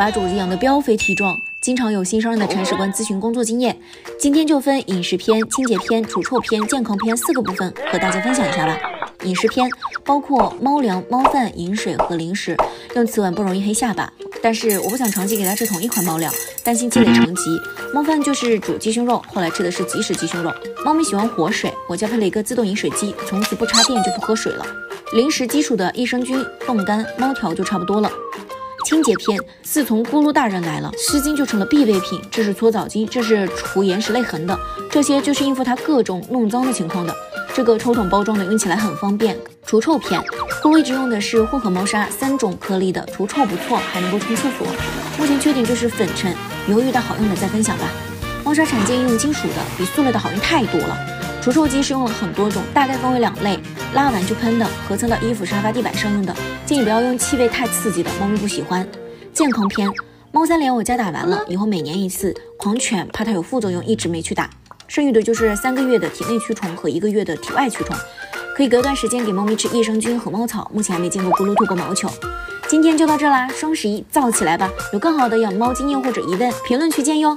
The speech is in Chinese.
把主子养得膘肥体壮，经常有新上任的铲屎官咨询工作经验。今天就分饮食篇、清洁篇、除臭篇、健康篇四个部分和大家分享一下吧。饮食篇包括猫粮、猫饭、饮水和零食，用此碗不容易黑下巴。但是我不想长期给它吃同一款猫粮，担心积累成疾。猫饭就是煮鸡胸肉，后来吃的是即食鸡胸肉。猫咪喜欢活水，我家配了一个自动饮水机，从此不插电就不喝水了。零食基础的益生菌、冻干、猫条就差不多了。清洁篇，自从咕噜大人来了，湿巾就成了必备品。这是搓澡巾，这是除眼屎泪痕的，这些就是应付它各种弄脏的情况的。这个抽筒包装的，用起来很方便。除臭篇，咕噜一直用的是混合猫砂，三种颗粒的，除臭不错，还能够冲厕所。目前缺点就是粉尘，以后遇到好用的再分享吧。猫砂铲建议用金属的，比塑料的好用太多了。除臭机是用了很多种，大概分为两类：拉完就喷的，和蹭到衣服、沙发、地板上用的。建议不要用气味太刺激的，猫咪不喜欢。健康篇，猫三连我家打完了，以后每年一次。狂犬怕它有副作用，一直没去打。剩余的就是三个月的体内驱虫和一个月的体外驱虫，可以隔段时间给猫咪吃益生菌和猫草。目前还没见过咕噜吐过毛球。今天就到这啦，双十一造起来吧！有更好的养猫经验或者疑问，评论区见哟。